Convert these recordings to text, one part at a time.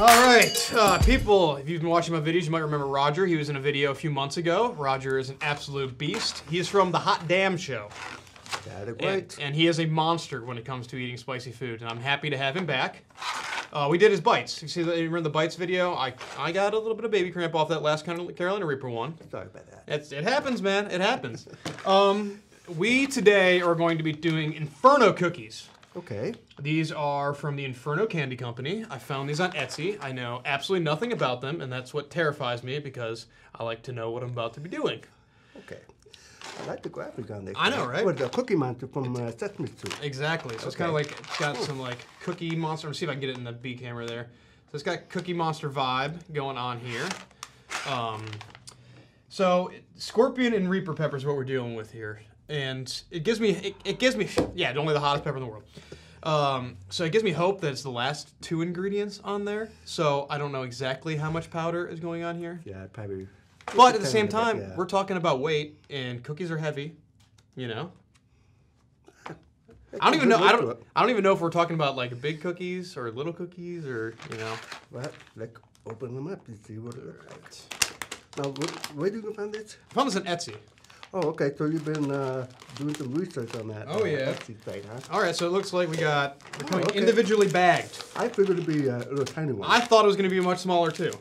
All right, uh, people, if you've been watching my videos, you might remember Roger. He was in a video a few months ago. Roger is an absolute beast. He is from the Hot Damn Show. Got it And, right. and he is a monster when it comes to eating spicy food, and I'm happy to have him back. Uh, we did his bites. You see, the, you remember the bites video? I I got a little bit of baby cramp off that last Carol- Carolina Reaper one. Sorry about that. It's, it happens, man. It happens. Um, we today are going to be doing Inferno cookies. Okay. These are from the Inferno Candy Company. I found these on Etsy. I know absolutely nothing about them, and that's what terrifies me because I like to know what I'm about to be doing. Okay. I like the graphic on there. I know, right? With the Cookie Monster from uh, Sesame Street. Exactly. So it's kind of like it's got some like Cookie Monster. Let me see if I can get it in the B camera there. So it's got Cookie Monster vibe going on here. Um, so Scorpion and Reaper pepper is what we're dealing with here, and it gives me it, it gives me yeah only the hottest pepper in the world. Um, so it gives me hope that it's the last two ingredients on there. So I don't know exactly how much powder is going on here. Yeah, probably. But at the same time, it, yeah. we're talking about weight, and cookies are heavy. You know. I don't even know. I don't. I don't even know if we're talking about like big cookies or little cookies or you know. Well, let's open them up and see what it looks like. Now, where, where did you find this? I found this on Etsy. Oh, okay. So you've been uh, doing some research on that. Oh, uh, yeah. Site, huh? All right, so it looks like we got coming okay. individually bagged. I figured it'd be uh, a little tiny one. I thought it was going to be much smaller too,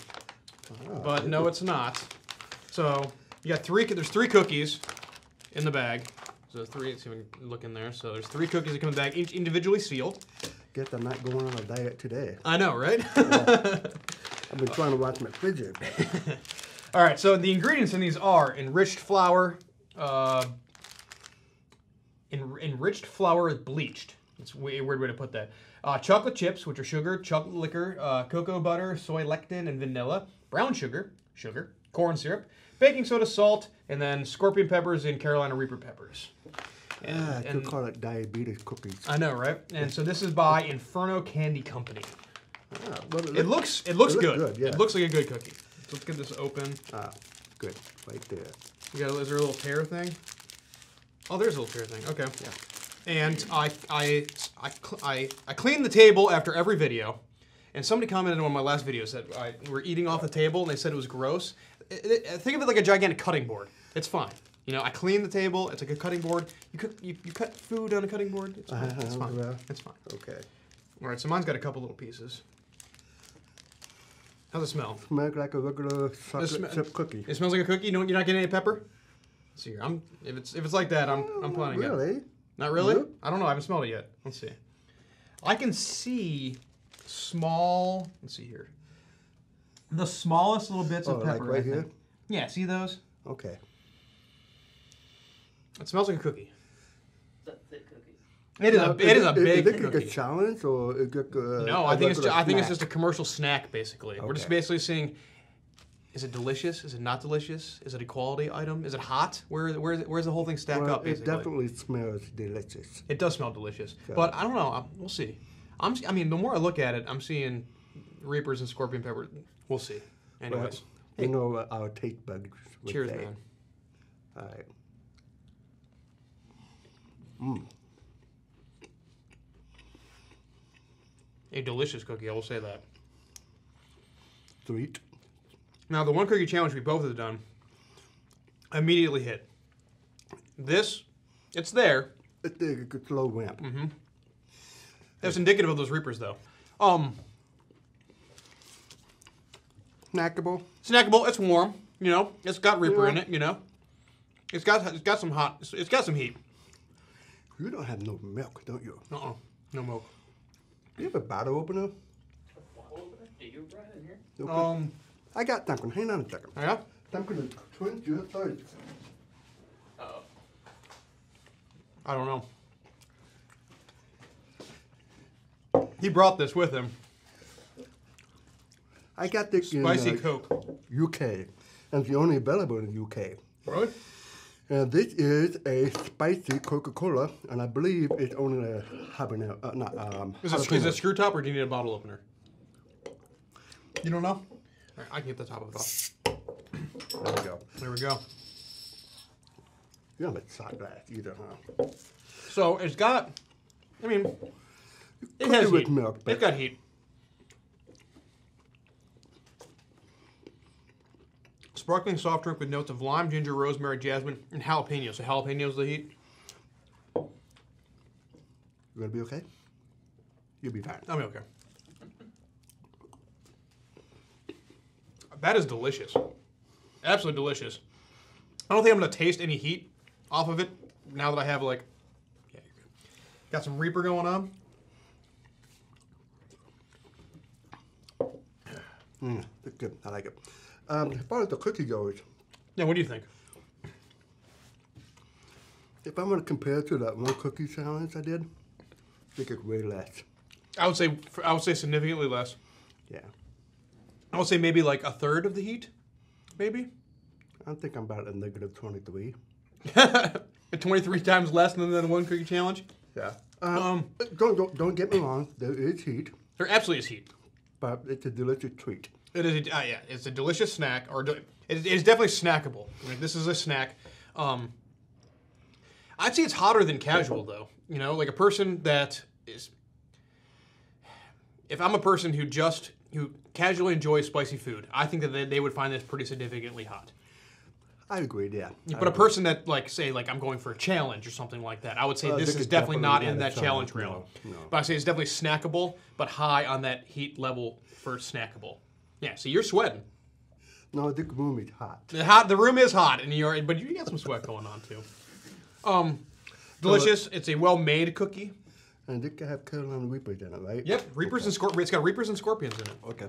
Ah, but no, it's not. So you got three. There's three cookies in the bag. So three. See if we can look in there. So there's three cookies that come in the bag, each individually sealed. Guess I'm not going on a diet today. I know, right? I've been trying to watch my fidget. All right, so the ingredients in these are enriched flour, uh, en- enriched flour is bleached. It's a weird way to put that. Uh, chocolate chips, which are sugar, chocolate liquor, uh, cocoa butter, soy lectin, and vanilla. Brown sugar, sugar, corn syrup, baking soda, salt, and then scorpion peppers and Carolina Reaper peppers. And, Ah, I could and- call it diabetes cookies. I know, right? And so this is by Inferno Candy Company. Ah, well, It looks it looks It looks good. good, yeah. It looks like a good cookie. So let's get this open. Ah, good. Right there. You got, is there a little tear thing? Oh, there's a little tear thing. Okay. Yeah. And I, I, I, I, I clean the table after every video. And somebody commented on one of my last videos that I, we're eating off the table and they said it was gross. Think of it like a gigantic cutting board. It's fine. You know, I clean the table. It's like a cutting board. You cook, you, you cut food on a cutting board. It's fine. Uh-huh, fine. well. It's fine. Okay. All right. So mine's got a couple little pieces. How's it smell? Smells like a regular chocolate sm- chip cookie. It smells like a cookie. You know, you're not getting any pepper. Let's see here. I'm if it's if it's like that, I'm I'm planning it. Really? Not really? Nope. I don't know. I haven't smelled it yet. Let's see. I can see small. Let's see here. The smallest little bits Oh, of like pepper. right I think. here? Yeah. See those? Okay. It smells like a cookie. It's a thick cookie. It is a it is a big Is it like a challenge or a, No, I think it's ju- I think it's just a commercial snack basically. We're just basically seeing. Is it delicious? Is it not delicious? Is it a quality item? Is it hot? Where where where's the whole thing stack Well, up? it definitely smells delicious. It does smell delicious, Yeah. but I don't know. I- We'll see. I'm. I mean, the more I look at it, I'm seeing reapers and scorpion pepper. We'll see. Anyways, Well, you know what our taste bugs cheers, say. man. All right. Mm. A delicious cookie. I will say that. Sweet. Now, the one cookie challenge we both have done immediately hit. This, it's there. It's a slow ramp. Mm-hmm. That's indicative of those reapers, though. Um, Snackable. snackable. It's warm. You know, it's got reaper in it. You know, it's got it's got some hot. It's, it's got some heat. You don't have no milk, don't you? Uh uh No milk. Do you have a bottle opener? A bottle opener? Do you right in here? Okay. Um, I got something. Hang on a second. yeah. I'm going to twist your thirst. Oh. I don't know. He brought this with him. I got this Spicy in uh, Coke. UK. And it's the only available in the UK. Really? And this is a spicy Coca-Cola, and I believe it's only a habanero. Uh, not um. Is it, is jalapeno. it screw top or do you need a bottle opener? You don't know? All right, I can get the top of it off. There we go. There we go. You don't have a shot glass either, huh? So it's got, I mean, it Cook has heat. milk, but- It's got heat. Sparkling soft drink with notes of lime, ginger, rosemary, jasmine, and jalapeno. So jalapenos the heat. You gonna be okay? You'll be fine. I'll be okay. That is delicious. Absolutely delicious. I don't think I'm gonna taste any heat off of it now that I have like yeah, you're good. Got some Reaper going on. Mm, good. I like it. Um, as far as the cookie goes, Yeah, what do you think? if I'm gonna compare it to that one cookie challenge I did, I think it's way less. I would say I would say significantly less. Yeah. I would say maybe like a third of the heat, maybe. I think I'm about a negative 23. 23 times less than the one cookie challenge. Yeah. Um, Um, don't, don't don't get me wrong. There is heat, There absolutely is heat. but it's a delicious treat. It is, a, uh, yeah, it's a delicious snack, or de- it, it's definitely snackable. Like, this is a snack. Um, I'd say it's hotter than casual, though. You know, like a person that is. If I'm a person who just who casually enjoys spicy food, I think that they, they would find this pretty significantly hot. I agree. Yeah. But a person that like say like I'm going for a challenge or something like that, I would say Uh, this is is definitely, definitely not in that challenge challenge, realm. no, no. But I say it's definitely snackable, but high on that heat level for snackable. Yeah, so you're sweating. No, the room is hot. The hot the room is hot and you're but you got some sweat going on too. Um delicious. It's a well-made cookie. And this can have Carolina Reapers in it, right? Yep, reapers and scorpions. It's got reapers and scorpions in it. Okay.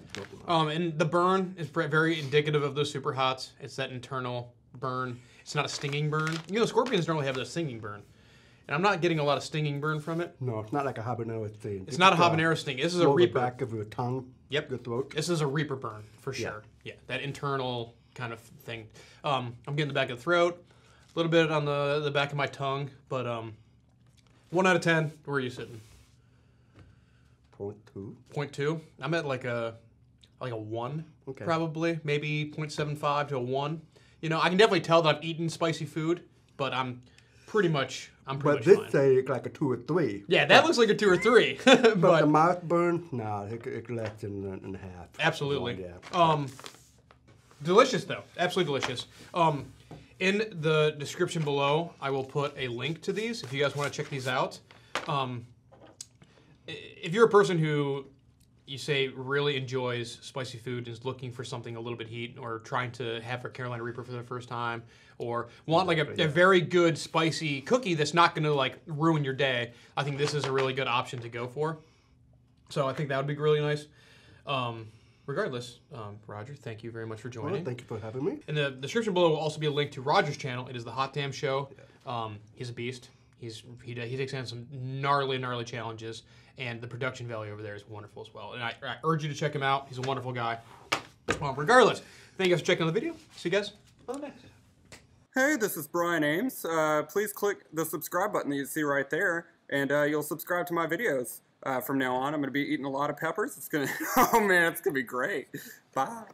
Um, and the burn is very indicative of those super hots. It's that internal burn. It's not a stinging burn. You know, scorpions normally have a stinging burn, and I'm not getting a lot of stinging burn from it. No, it's not like a habanero sting. It's not a habanero sting. This is a More the reaper. back of your tongue. Yep. Your throat. This is a reaper burn for Yeah. sure. Yeah, that internal kind of thing. Um, I'm getting the back of the throat, a little bit on the the back of my tongue, but um, one out of ten. Where are you sitting? Point two. Point two. I'm at like a like a one, Okay. probably maybe 0.75 to a one. You know, I can definitely tell that I've eaten spicy food, but I'm pretty much I'm pretty much But much this fine. say it's like a two or three. yeah, that looks like a two or three, But, the mouth burn, nah, it, it's less than a half. absolutely. Yeah. Um, delicious though, absolutely delicious. Um, in the description below, I will put a link to these if you guys want to check these out. Um, if you're a person who you say really enjoys spicy food and is looking for something a little bit heat or trying to have a Carolina Reaper for the first time or want like a, a very good spicy cookie that's not going to like ruin your day, I think this is a really good option to go for. So I think that would be really nice. Um, regardless, um, Roger, thank you very much for Well, joining. thank you for having me. In the description below will also be a link to Roger's channel. It is the Hot Damn Show. Um, he's a beast. He's he, he takes on some gnarly gnarly challenges, and the production value over there is wonderful as well. And I, I urge you to check him out. He's a wonderful guy. Um, regardless, thank you guys for checking out the video. See you guys on the next. Hey, this is Brian Ambs. Uh, please click the subscribe button that you see right there, and uh, you'll subscribe to my videos. Uh, from now on, I'm going to be eating a lot of peppers. It's going to, oh man, it's going to be great. Bye.